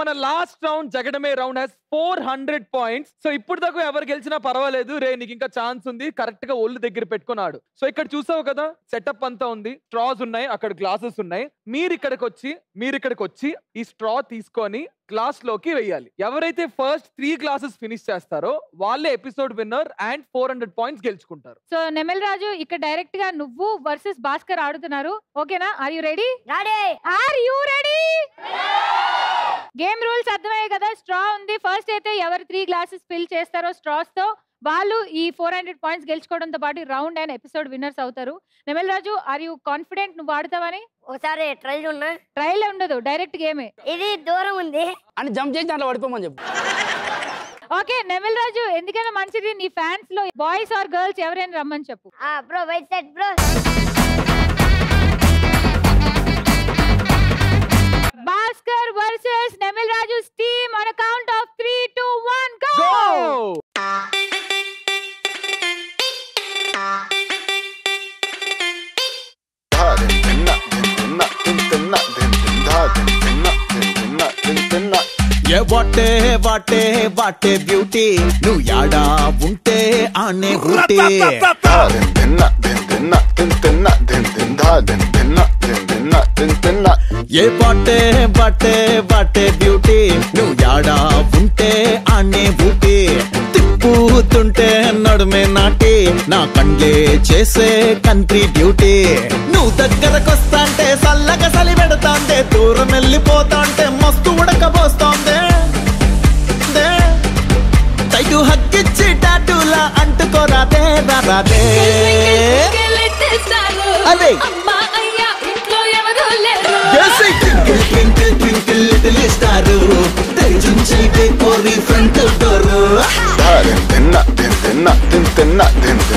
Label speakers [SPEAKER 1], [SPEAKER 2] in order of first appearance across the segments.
[SPEAKER 1] మన last round జగడమే round has four hundred points so ఇప్పుడు దాకా ఎవరు గెలిచినా పర్వాలేదు. రే నీకు ఇంకా ఛాన్స్ ఉంది. కరెక్ట్గా ఒళ్ళు దగ్గర పెట్టుకున్నాడు. సో ఇక్కడ చూసావు కదా సెటప్ అంతా ఉంది. స్ట్రాస్ ఉన్నాయి అక్కడ గ్లాసెస్ ఉన్నాయి. మీరు ఇక్కడికి వచ్చి మీరు ఇక్కడికి వచ్చి ఈ స్ట్రా తీసుకొని గ్లాస్లోకి వెయ్యాలి ఎవరైతే ఫస్ట్ త్రీ గ్లాసెస్ ఫినిష్ చేస్తారో వాళ్ళే episode winner and four hundred points గెలుచుకుంటారు.
[SPEAKER 2] So Nemal Raju ఇక్కడ డైరెక్ట్గా నువ్వు వర్సెస్ భాస్కర్ ఆడుతున్నారు. ఓకేనా are you ready
[SPEAKER 3] ready
[SPEAKER 2] are you ready game rules అర్థమయ్యాయి కదా. స్ట్రా ఉంది. ఫస్ట్ అయితే ఎవరు త్రీ గ్లాసెస్ ఫిల్ చేస్తారో స్ట్రాస్తో వాళ్ళు ఈ ఫోర్ హండ్రెడ్ పాయింట్స్ గెలుచుకోవడంతో పాటు రౌండ్ అండ్ ఎపిసోడ్ విన్నర్స్ అవుతారు. Nemal Raju are you confident నువ్వు ఆడుతావని
[SPEAKER 3] ఒకసారి ట్రై ఉన్నా
[SPEAKER 2] ట్రయల్ ఉండదు. డైరెక్ట్ గేమే
[SPEAKER 3] ఇది దూరం ఉంది.
[SPEAKER 4] అని జంప్ చేసి దాంట్లో పడిపోమని చెప్పు.
[SPEAKER 2] ఓకే నెమల్ రాజు ఎందుకైనా మంచిది. నీ ఫ్యాన్స్లో బాయ్స్ ఆర్ గర్ల్స్ ఎవరైనా రమ్మని చెప్పు.
[SPEAKER 3] ఆ bro white side bro
[SPEAKER 2] Bhaskar versus
[SPEAKER 5] ఏ వాటే వాటే వాటే బ్యూటీ నువ్వు యాడా ఉంటే ఆనే ఊటే ఏ వాటే వాటే వాటే బ్యూటీ నువ్వు యాడా ఉంటే ఆనే ఊటే తిప్పుతుంటే నడుమే నాటి నా కండ్లే చేసే కంట్రీ డ్యూటీ నువ్వు దగ్గరకొస్తాంటే సల్లగా సలి పెడతాందే దూరం వెళ్ళిపోతాంటే మస్తు ఉడకబోస్తోందే దే. తైటు హక్కిచ్చి టాటూలా అంటుకోరాదే రాదే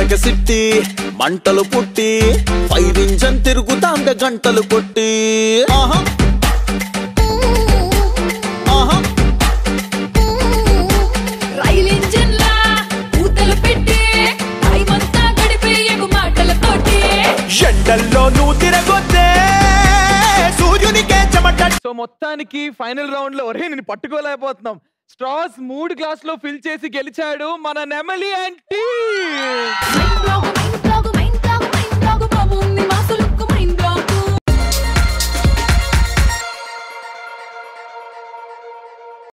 [SPEAKER 5] సిట్టి మంటలు పుట్టి ఫైర్ ఇంజన్ తిరుగుతాండే గంటలు కొట్టి. ఆహా. ఆహా.
[SPEAKER 6] రైలు ఇంజిన్ లా ఊతలు పెట్టి టైమంతా గడిపేయకు మాటలతోటి
[SPEAKER 5] ఎండల్లో నువ్వు తిరగొద్దే సూర్యునికే చెమట
[SPEAKER 1] సో మొత్తానికి ఫైనల్ రౌండ్లో ఒరే నేను పట్టుకోలేకపోతున్నాం. స్ట్రాస్ మూడు గ్లాస్లో ఫిల్ చేసి గెలిచాడు మన నెమలి అండ్ టీ.